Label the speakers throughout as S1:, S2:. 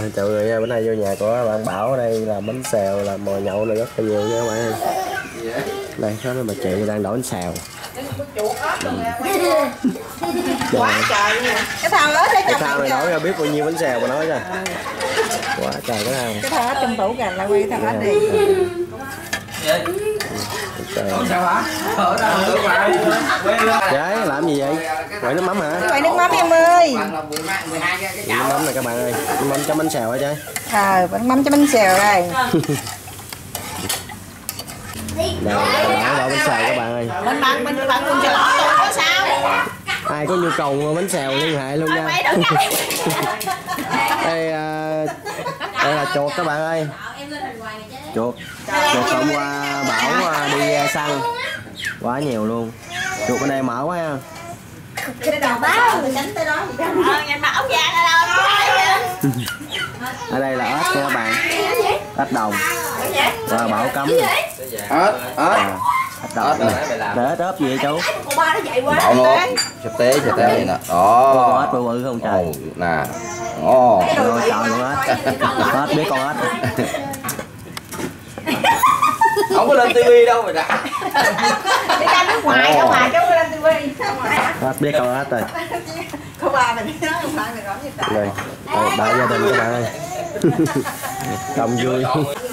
S1: Rồi chào người nha, bữa nay vô nhà của bạn Bảo ở đây làm bánh xèo, làm mồi nhậu này rất là nhiều nha các bạn ơi. Đây, đó là bà chị đang đổ bánh xèo.
S2: quá trời luôn cái thao đấy
S1: Cái thao này nói ra biết bao nhiêu bánh xèo mà nói ra. Quá trời cái thao.
S2: cái thao trong tủ gà là quay thao ớt đi
S3: Luôn
S1: Đấy, làm gì vậy? Quậy nước mắm hả?
S2: quậy nước mắm em ơi
S3: bạn là 12 12 cái cái
S1: Nước mắm này các bạn ơi. Nước mắm chấm bánh xèo hả chơi?
S2: ờ bánh mắm cho bánh xèo đây
S1: Đây, Bảo đổ bánh xèo các bạn ơi.
S2: bên bạn bên bạn quân cho lỏ tôi có sao
S1: Ai có nhu cầu mua bánh xèo liên hệ luôn nha. đây, đây là chuột các bạn ơi. Chuột. Chuột hôm qua Bảo à, đi à, săn. Quá nhiều luôn. Chuột bên đây mở quá ha.
S2: đó ờ ở
S1: đây là ếch nha các bạn. Ếch đồng. Rồi Bảo cấm.
S3: ớt ớt
S1: À, ếch đồng. này. Để ếch ốp gì vậy chú?
S2: cô ba nó dậy quá
S3: bảo luôn sắp tế sắp tế vậy nè
S1: Có ếch
S3: đó
S1: bự bự không trời?
S3: nè ồ
S1: Rồi trời luôn ếch. Ếch biết con ếch.
S3: không có lên tivi đâu mà đã.
S2: Đi ra nước ngoài đâu mà chứ không lên tivi.
S1: Ếch biết con ếch rồi.
S2: cô ba mình nói không phải mình nói như vậy
S1: đây đây, đại gia đình các bạn ơi. Đông vui.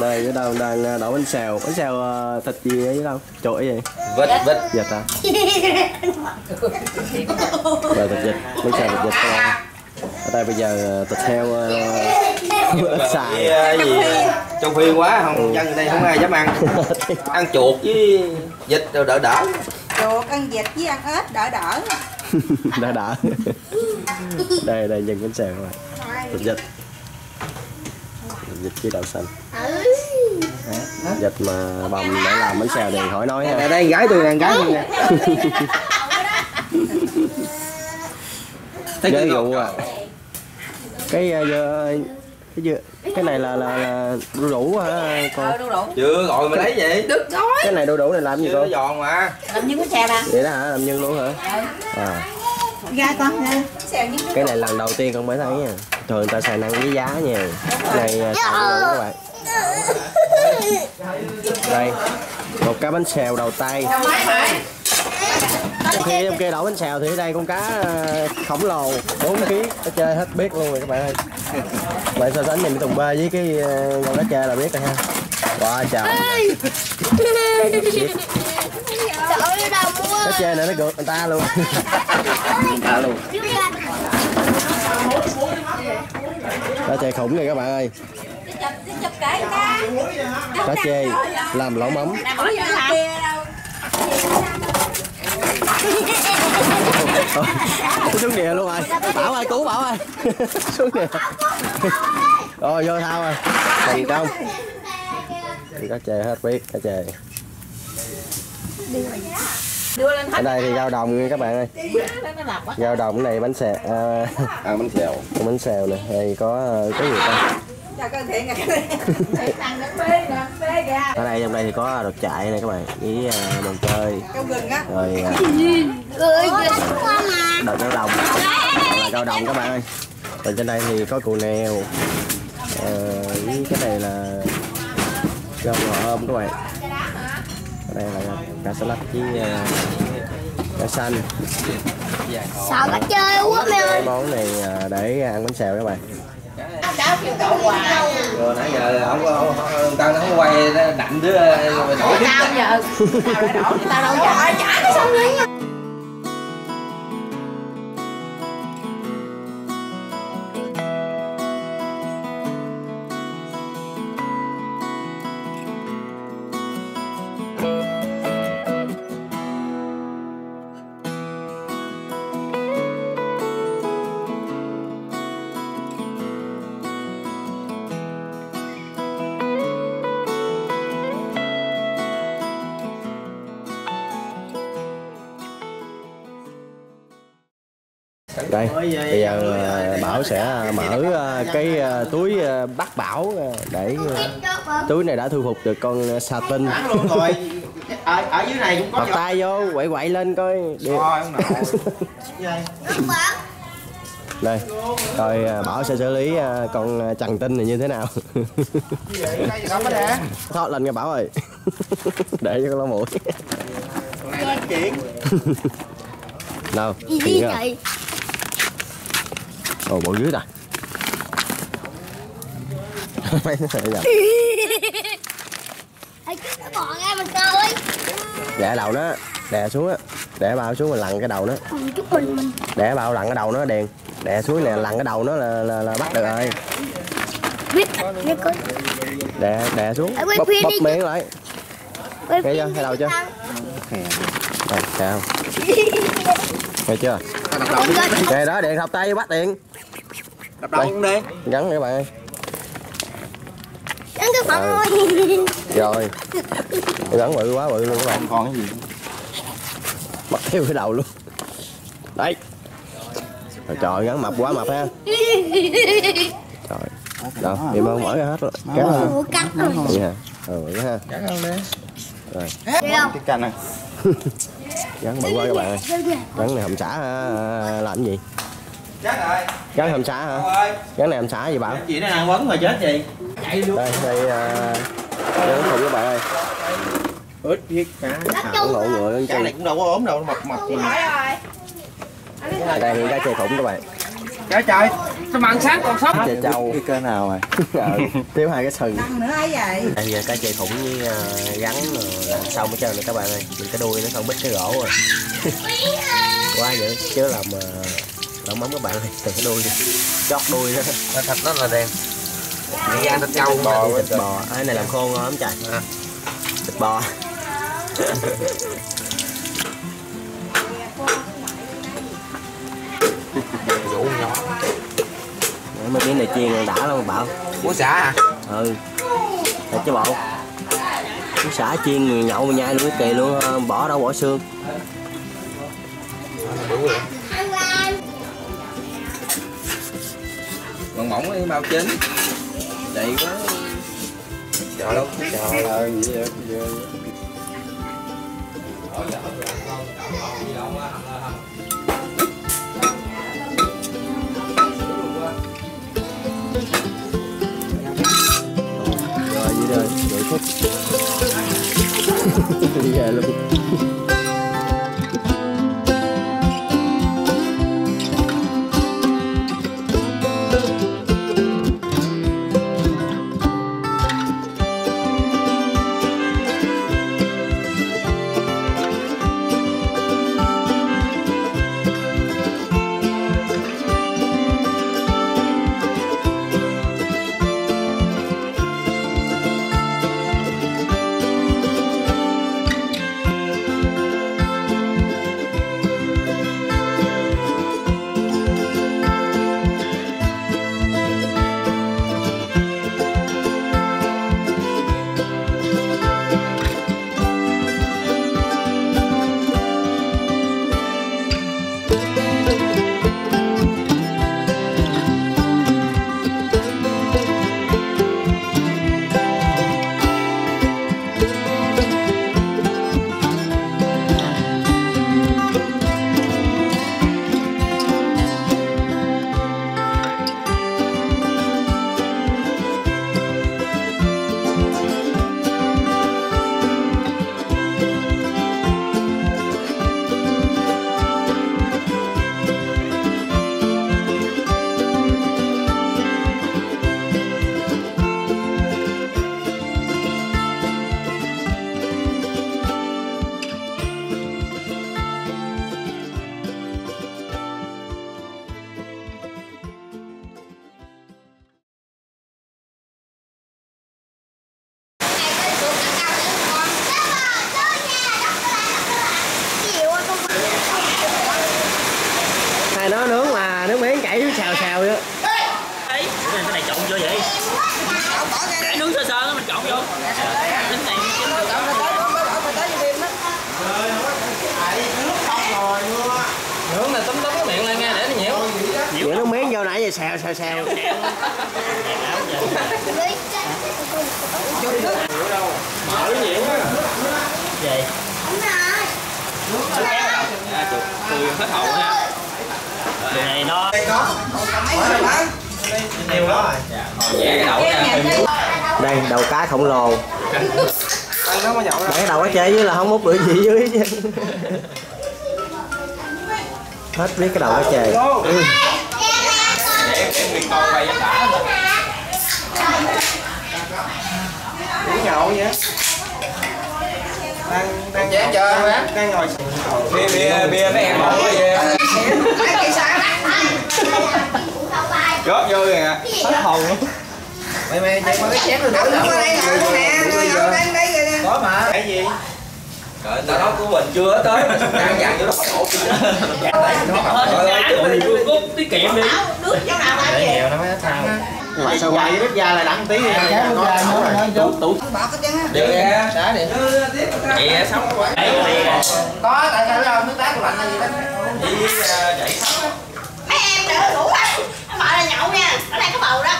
S1: Đây ở đâu đang à, đổ bánh xèo. Bánh xèo à, thịt gì ở dưới đâu? Cái gì
S3: vít vít
S1: vịt hả? Rồi thịt vịt. Bánh xèo thịt vịt. Các bạn ở đây bây giờ thịt heo ít xài.
S3: gì trong phi quá không dân ở đây không ai dám ăn. Ăn chuột với vịt rồi đỡ đỡ.
S2: Chuột ăn vịt với ăn ếch đỡ đỡ.
S1: Đã đỡ. Đây đây nhân bánh xèo các bạn thịt vịt. Thịt vịt với đậu xanh. Vịt mà bầm để làm bánh xèo thì khỏi nói ha
S3: đây gái tôi nè gái tôi nè. Thấy
S1: ghế
S3: cái
S1: dụ à cái uh, cái dưa cái này là là, là đu đủ hả con
S2: đủ.
S3: Chưa gọi mà lấy gì?
S2: Được rồi.
S1: Cái này đu đủ này làm gì
S3: chưa
S1: con
S3: giòn mà.
S2: Làm như cái xèo nè
S1: vậy đó hả làm nhân luôn hả? À.
S2: Ra con như
S1: cái này lần đầu tiên con mới thấy nha. Thường người ta xài năng với giá nha. Cái này à, xài các bạn. Đây một cái bánh xèo đầu tay khi trong kia đổ bánh xèo thì ở đây con cá à, khổng lồ 4 kg nó chơi hết biết luôn rồi các bạn ơi. Bạn so sánh nhìn cái thùng bê với cái à, con cá chê là biết rồi ha. Wow trời cá chê này nó gượt người ta luôn.
S3: Ta luôn.
S1: Cá chê khủng này các bạn ơi.
S2: Chụp cái ca
S1: cá chê làm lẩu mắm
S2: ở dưới kia đâu
S1: Thôi, xuống địa luôn rồi. Bảo ơi cứu bảo ơi. Xuống địa rồi vô thao rồi. Thành công cá chê hết biết cá
S2: lên
S1: ở đây thì rau đồng nha các bạn ơi.
S2: Nó đập quá.
S1: Rau đồng cái này bánh xèo à,
S3: ăn bánh xèo.
S1: bánh xèo này đây có ờ, cái gì ta
S2: thiện nè thằng nè kìa.
S1: Ở đây trong đây thì có đột chạy này các bạn với uh, mồng tơi
S2: câu gừng á.
S1: Rồi uh, đợt rau đồng. Là rau đồng các bạn ơi. Rồi trên đây thì có cù nèo. Ờ, với cái này là rau ngò ôm các bạn. Ở đây là cà salad với cà xanh.
S4: Sợ có chơi quá mẹ ơi.
S1: Cái món này ờ, để ăn bánh xèo các bạn
S2: cháu
S3: rồi nãy giờ không có không, không, tao nó quay đậm đứa rồi đổ tiếp
S2: tao giờ tao đã đổ tao đâu giờ trả nó xong rồi
S1: bảo sẽ mở ờ, cái ờ, túi ờ, bắt bảo để túi này đã thu phục được con sa tinh.
S3: Ở, ở dưới này cũng có
S1: bật tay vô quậy quậy lên coi. Điều-
S3: Rồi,
S1: đây. Coi bảo sẽ xử lý con trần tinh này như thế nào. Thoát lên nha bảo ơi. Để cho con lỗ mũi đâu chuyện
S4: đi
S1: chưa?
S4: vậy?
S1: Ồ bộ dưới rồi mấy cái này
S4: nó bỏ ra mình coi.
S1: đè đầu nó đè xuống á. Đè bao xuống mình lằn cái đầu nó.
S4: Mình
S1: đè bao lằn cái đầu nó đèn. Đè xuống nè lằn cái đầu nó là, là, là bắt được rồi. Đè đè xuống. Bóp, bóp
S4: đi.
S1: miệng lại. Thấy chưa? Thấy đầu chưa? Đây, sao? Thấy chưa? Kệ đó điện học tay bắt điện
S3: đập đầu cũng đi.
S1: Gắn các bạn ơi.
S4: Cái phẳng
S1: Ừ.
S4: thôi.
S1: rồi. Gắn bự quá bự luôn các bạn.
S3: Còn cái gì?
S1: Bắt theo cái đầu luôn. Đấy trời, trời gắn mập quá mập ha. Trời. Đâu em không mở ra hết rồi. kéo lên
S4: Ủa cắt rồi.
S1: hả? Ừ vậy ha.
S3: Cắt không đi.
S1: Rồi.
S3: Cái cành này
S1: gắn bự quá các bạn ơi. Gắn này hầm xả hả? làm cái gì
S3: chắc rồi.
S1: Gắn hầm xả hả?
S3: Ơi
S1: gắn này hầm xả gì bảo
S3: chị nó đang quấn mà chết gì chạy luôn.
S1: Đây đây uh, gắn thùng các bạn ơi.
S3: Ướt biết cá
S4: chung.
S1: ngộ ngựa lên
S3: cá này cũng đâu có ốm đâu mập mập mà.
S1: đây hiện cá chê khủng các bạn.
S3: Cá trời. Sao mà ăn sáng còn sót
S1: chê trâu.
S3: Cái cơ nào rồi?
S1: Ờ, thiếu hai cái sừng.
S2: Nữa ấy vậy.
S1: Đây giờ cá chê khủng với ờ, gắn rồi làm xong hết trơn rồi các bạn ơi. Nhìn cái đuôi nó không bít cái gỗ rồi. Quá dữ chứ làm uh, làm mắm các bạn ơi cái đuôi chót đuôi đó.
S3: Thịt nó là đen. Đi ăn thịt trâu bò
S1: thịt bò. Cái này làm khô ngon lắm trời.
S3: À.
S1: thịt bò.
S3: Dụ nhỏ.
S1: Mấy cái này chiên đã lắm bảo.
S3: Bố xã à?
S1: Ừ. Thịt chứ bộ cái xả chiên nhậu mà nhai luôn cái kì luôn bỏ đâu bỏ xương
S3: Mỏng mỏng đi bao chín. Chạy quá. Trời đâu Trời ơi gì vậy?
S1: Rồi vậy rồi, vậy phút đi về luôn. Nãy giờ xào xào xào
S5: vậy à, chuột. Tôi hết hậu nha. Đường này nó
S3: nhiều đó vẽ cái đầu ra
S1: đây đầu cá khổng lồ.
S3: Ăn nó mới nhậu
S1: Để cái đầu cá chê với là không múc được gì dưới. Hết biết cái đầu cá chê ừ.
S3: Con quay giá đã
S6: Uống nhậu vậy? Đang đang
S3: Chén chưa em bé?
S6: đang ngồi
S3: bia bia bia mấy em quá vậy.
S6: Góp vô kìa hết hồn. Luôn
S3: mày mày chạy qua cái chén rồi
S2: Ở đây ngồi luôn nè, ngồi đây đây rồi
S3: có mà.
S6: Cái gì
S3: Trời, tao nói của mình chưa tới. Mà xong đang dặn vô đó khỏi
S5: hết cái rồi vừa cút tiết kiệm đi.
S2: Nước chỗ nào mà vậy?
S6: nghèo nó mới thao
S1: Lại sao quay
S6: đứt da lại đắng tí đi. Cái nói
S5: tủ tủ
S2: Bỏ cái chân á.
S3: được ra
S6: đá đi.
S3: Vậy sống quá
S6: có tại sao đâu nước đá của lạnh là gì đó?
S3: Đi chạy
S2: Mấy em đỡ đủ á. Mở ra nhậu nha. Ở đây có bầu đó.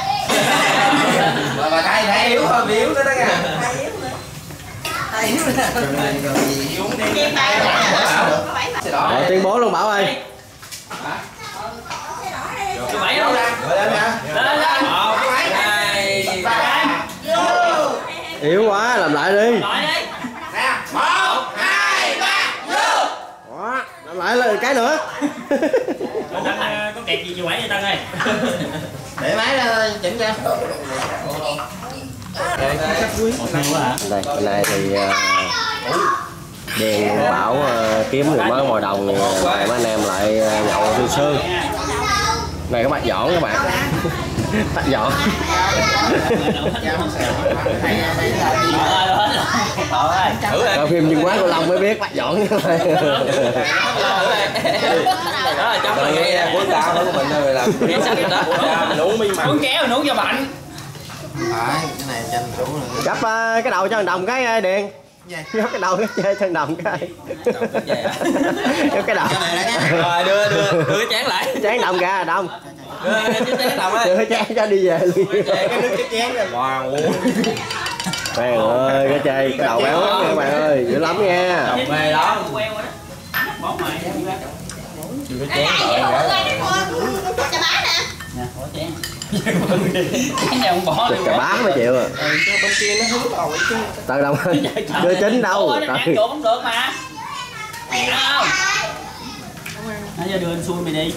S3: mà mà thấy thấy yếu hơn yếu nữa đó nha
S2: Chim bay nè. Có bảy mà.
S1: Rồi tuyên bố luôn Bảo ơi.
S5: Bảy đâu ra
S3: lên nha
S5: lên lên
S3: một hai ba
S1: Yếu quá làm lại đi. Đó, làm lại là cái nữa.
S5: Có kẹt gì chưa bảy vậy Tân ơi
S6: để máy ra chỉnh ra.
S1: Đây bên này thì uh, đèn bảo ờ, kiếm được mới ngồi đồng uh, mấy anh em lại ờ, nhậu sương sương này các bạn dọn các bạn. Bắt
S5: thử
S1: coi phim nhưng quá cô long mới biết bắt dọn như vậy.
S5: Đó là trong
S3: Tao
S5: là
S3: nghĩ
S5: nghe
S3: quân ta của mình thôi làm nụ mi mặn
S5: uống kéo nấu cho mạnh.
S6: Cái này tranh thủ
S1: gấp ờ, cái đầu cho thằng đồng cái ờ, điền gấp cái đầu cái chơi thằng đồng cái. Gấp cái đầu.
S3: Rồi đưa đưa đưa cái chén lại.
S1: Chán đồng ra đồng
S3: đưa chén đồng
S1: đưa
S3: ấy
S1: cái chán cho đi về luôn
S6: cái nước cái chén. Rồi.
S3: Wow
S1: Bạn ơi, cái chơi cái đầu béo lắm nha các bạn ơi, dữ lắm nha.
S3: mê đó
S5: queo rồi đó. Bỏ ngoài
S2: Đây, vậy mà mọi người nó mua nó mua chà bá nè.
S5: cái nhà không bỏ
S1: cả bám mới chịu. À.
S6: bên kia nó hướng rồi chứ.
S1: Từ đồng ơi, chưa chín đâu.
S5: Không được mà. Không? Nói giờ đưa anh xui mày đi.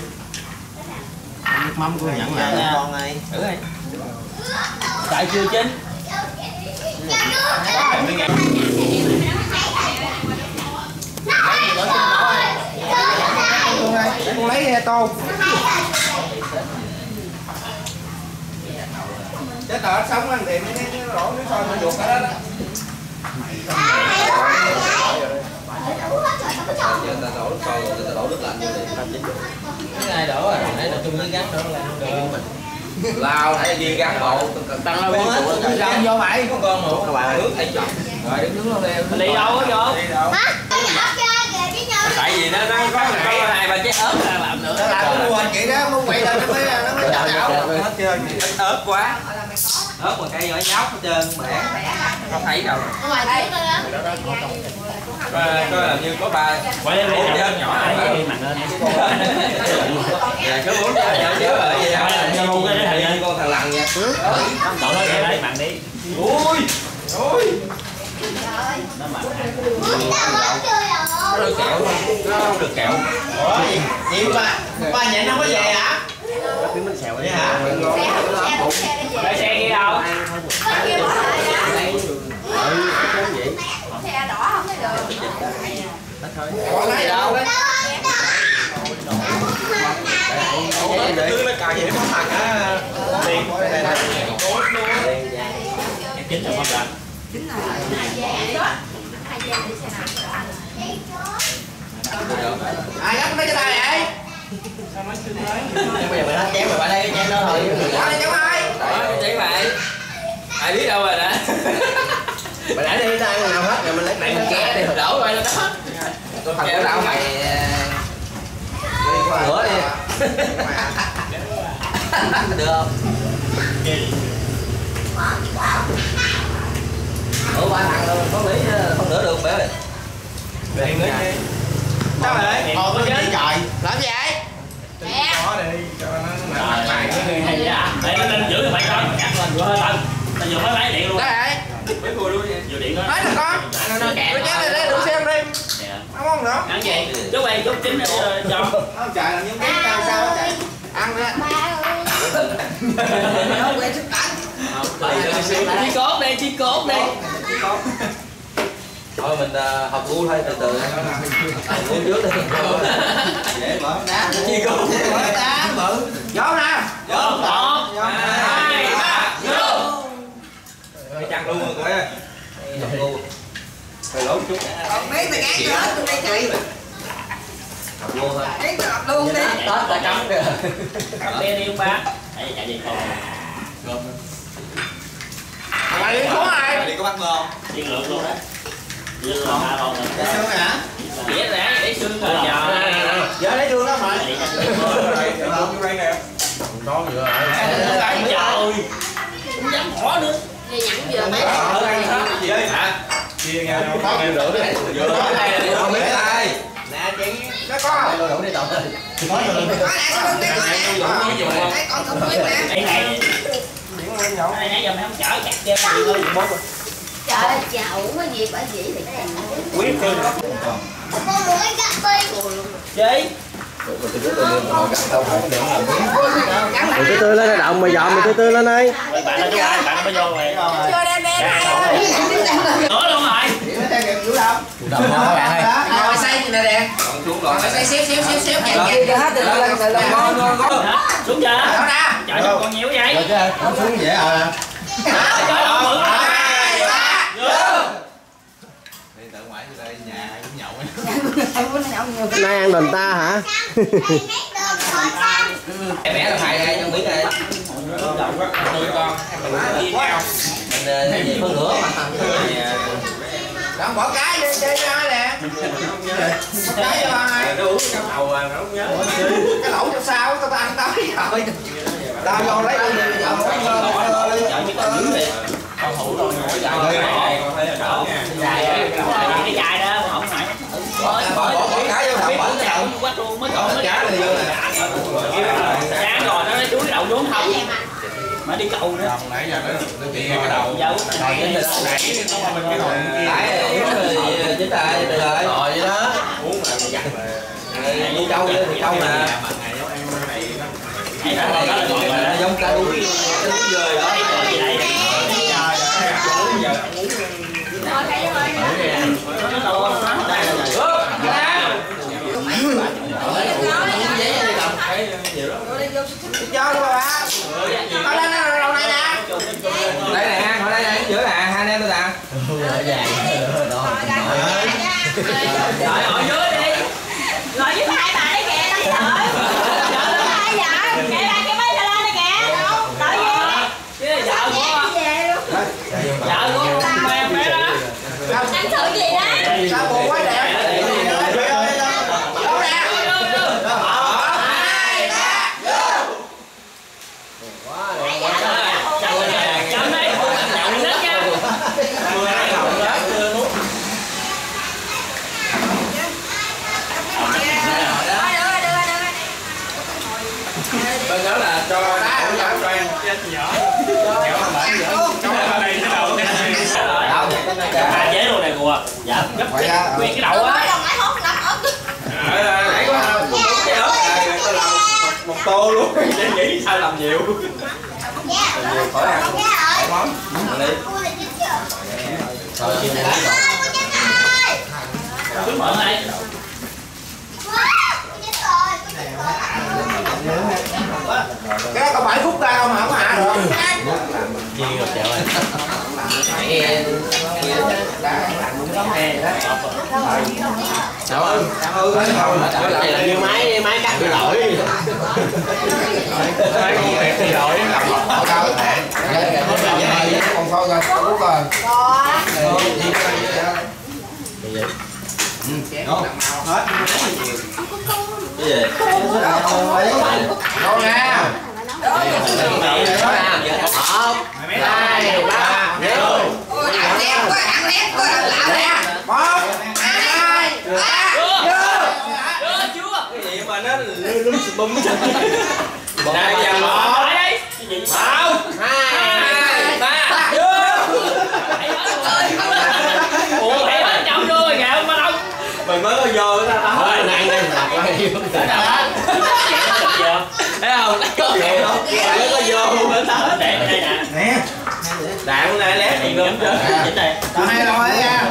S6: Mâm của nhận lại con
S5: thử đi tại chưa chín?
S6: Con lấy tô chết tao sống ăn thì mới nó đổ nước sôi nó ruột ở đó đó.
S3: Giờ ta đổ nước sôi rồi ta đổ nước lạnh vô đi
S6: cái này đổ rồi nãy là chung với gắn đổ là được.
S3: Lao nãy đi gắn bộ tăng lên hết
S6: Răng vô mày
S3: có con một nước thấy chọc. Rồi đứng đứng lên đây
S5: đi đâu á vô?
S4: Nhau.
S3: Tại vì nó nó có có hai ba trái ớt ra làm nữa.
S6: Nó làm anh chị đó muốn quậy lên nó mới nó mới chảo hết trơn
S3: ớt quá ớt mà cây nhỏ nhóc hết trơn bẻ không thấy đâu.
S4: Ngoài á
S3: coi làm như có ba. Bốn
S5: đây
S3: trái
S5: nhỏ
S3: nhỏ
S5: này
S3: này
S5: mặn lên
S3: dạ số bốn trái nhỏ chứ rồi vậy
S5: cái đấy ơi.
S3: con thằng lằn nha
S5: Cậu nói đây mặn đi.
S3: Ui ui.
S5: Nó mặn
S3: nó được kẹo không nó không được kẹo.
S6: Chị ba ba nhện không có về hả?
S1: Tiếng bánh xèo
S6: vậy hả
S5: xe kia đâu
S2: Xe đỏ không thấy được.
S6: còn lấy đâu
S3: cứ nó cài vậy nó mặt á
S5: em kính rồi không ra
S6: ai gấp mấy cái tay vậy
S1: Bây giờ mày hết chém rồi, bà đây chém nó thôi.
S6: Qua đây chém ai
S3: đó, chị mày. Ai biết đâu rồi đó.
S1: Mày để đi tay nào hết. Rồi mình lấy
S3: mày mình ké đi. Đổ quay lên đó. Tôi kéo đảo mày nữa đi. Được. Không ủa ba thằng đâu? Có lý không đỡ được bé ơi.
S6: Sao vậy
S5: Ờ, có chứ.
S6: trời? Làm gì có
S2: đi,
S5: cho nó nằm mày Hay dạ. Để nó giữ phải coi, cắt lên vừa hơi lên. Tao vừa
S6: mới
S3: lấy điện luôn. Đấy đấy.
S5: Vừa điện đó.
S6: Hết rồi con.
S5: Nó nó kẹt.
S6: Nó đủ xem đi. Không không nữa.
S5: Ăn gì? Chú ơi, chút chín cho.
S6: Nó chạy làm những cái tao sao. Ăn nè. Ba ơi. Nó quên sức.
S5: Chi cốt đi, chi cốt đi.
S3: Thôi mình à, học vui thôi từ từ ăn uống trước đi dễ mở đá. Chi cô
S6: Mở đá. Bự Vô nè.
S5: Vô một. Hai ba vô.
S3: Cái chăn luôn rồi coi. Học gu phải lỗ chút.
S2: Còn mấy mày gác nữa, tụi đây chạy.
S3: học gu thôi.
S2: Đấy, tụi học luôn đi.
S3: tết là cắm kìa
S5: cầm bia đi ông ba. Đấy, chạy đi còn
S6: Mày đi xuống ai?
S3: Đi có bắt mơ không?
S5: Đi ngược luôn đó
S3: có vừa lại
S5: Trời ơi Không dám bỏ nữa?
S4: Thì nhẫn vừa mấy.
S3: gì đây hả chia nghe đâu có rửa đấy rửa không biết ai.
S6: Nè chị Nó có.
S3: Rửa đi tao
S2: Có đây. Đây, con không biết nè.
S5: Đây này. Đây nãy giờ mày không chở chặt chơi Đi thôi bốc
S4: Trời ơi, chào có gì bởi vì thì cái
S5: Quyết thương.
S4: Con muốn cái cà phê
S5: Chị
S1: Mày tươi tươi lên đây động mày dọn mày tươi tươi lên đây
S5: Bạn ơi chú ai bạn mới vô rồi
S2: Chưa đem đem.
S5: Nữa luôn rồi
S6: Nó đâu
S3: đầu các bạn ơi
S6: Ngồi xây nè
S3: còn xuống rồi
S6: Ngồi xây xíu xíu xíu xíu chạy cho hết rồi lên lên ngon ngon ngon
S5: Hả? Xuống chưa
S6: Đó nè
S5: Trời còn nhiều vậy
S3: không xuống dễ à
S5: Trời ơi mượn rồi
S6: Hai ba
S3: đi tự ngoại từ đây nhà cũng nhậu
S1: nay ăn đền ta hả?
S3: Bé là hai đây không biết đây
S5: Nuôi con
S3: mình về phân nửa mà
S6: Đừng bỏ cái đi chơi cho ai nè Bỏ cái cho ai
S3: nó uống cái đầu mà nó không nhớ
S6: Cái lẩu cho sao tao ăn tới rồi Tao vô lấy đi Tao không có đi
S5: lấy như con dữ vậy Con rồi ngồi dài
S3: con thấy là đỡ nha
S5: Dài á Cái dài đó không phải
S3: bỏ bỏ bỏ cái vô
S5: Biết
S3: đầu bỏ
S5: cái
S3: cái đầu
S5: đầu quá luôn mới
S3: bỏ
S5: còn
S3: cái cá này vô nè
S5: Sáng rồi. Nó nói chuối đầu xuống không. Mà đi cầu nữa.
S3: Nãy giờ nó nó bị cái đầu.
S5: Dấu
S3: rồi cái này nãy nó qua bên cái đầu nãy uống rồi chứ ta từ rồi rồi vậy đó. Uống là mình dặn là đi câu đi thì câu nè
S5: Hay đó là nó là gọi
S3: nó
S5: là
S3: giống cá đuối cá đuối dơi đó
S5: Cái gì đây Nó đâu nó đây là rồi
S6: Cho luôn bà Tao lên đây đầu này nè
S3: đây nè ngồi đây nè giữa nè hai anh em tôi nè
S5: Rồi ở dưới đi
S2: Ngồi với hai bà đấy kìa, đang sợ. Hai vợ.
S5: Của bé bé đó
S2: Anh sợ gì đó?
S6: Sao buồn quá đẹp Đâu nè Hai ba
S5: Chồng này chồng này Nhậu hết nha
S3: tôi nhớ là cho đá cho cho em
S5: À chế luôn này cùa Dạ gấp nguyên cái đầu
S2: Nói
S5: á
S2: đồng nãy hốt lắm
S3: một cái này một, tô luôn để nghĩ sao làm nhiều khỏi ăn món đi thôi
S4: Ôi, cô chết rồi
S5: mở đây
S4: Wow, cô chết rồi Cô chết rồi
S6: cái đó còn 7 phút ra không mà không hạ được.
S3: Chi rồi ơi? Ừ,
S1: này là như máy máy cắt bị lỗi
S3: Hai con đẹp thì rồi
S6: Còn thôi rồi, phút rồi
S3: cái gì?
S6: Đâu nè. Một Hai ba
S5: Chưa chưa
S3: Cái gì mà nó lưng lưng bùm
S5: Nè giờ đây Cái gì
S3: Một
S1: hai
S3: mày mới có vô người ta tao
S5: Thôi.
S3: nặng đây nặng quá
S5: giờ
S3: thấy không? Có vậy không? Mới có vô
S5: để đây nè.
S6: Nè.
S3: Đạn này lét gì luôn chứ
S5: chính đây.
S6: Tao hay rồi nha.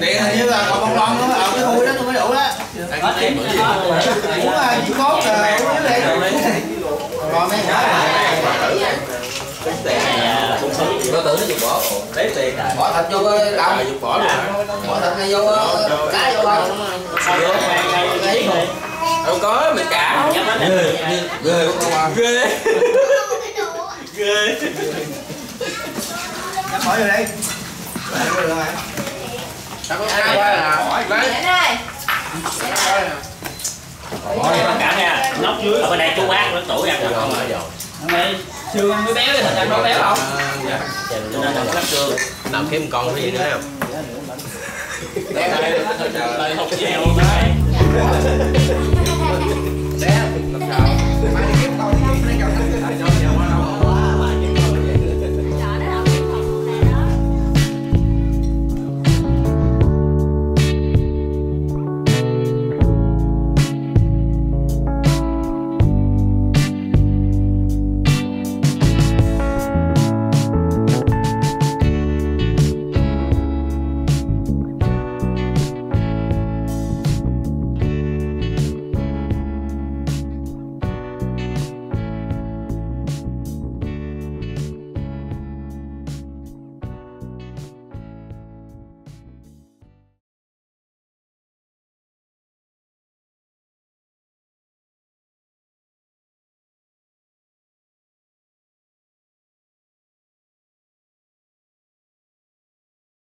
S6: Điện hình như là còn bông lon nữa ở cái khui đó tôi mới đủ đó. Uống à, chỉ cốt rồi uống cái đi còn mấy
S3: nó tưởng nó dùng bỏ lấy tiền
S6: bỏ thịt vô cái
S3: dùng bỏ luôn
S6: bỏ thịt này vô cá vô đâu
S3: đâu có mày cả
S6: ghê ghê à
S3: ghê ghê
S6: Nhắm bỏ vô đi vô được hai qua là lấy
S5: Tất cả nha nóc dưới ở bên đây chú bác nó tủ ra rồi Mày xương ăn mới béo cái thịt ăn nó béo không? Là lắp xương
S3: làm thêm con cái gì nữa không
S6: Để làm sao Mai đi kiếm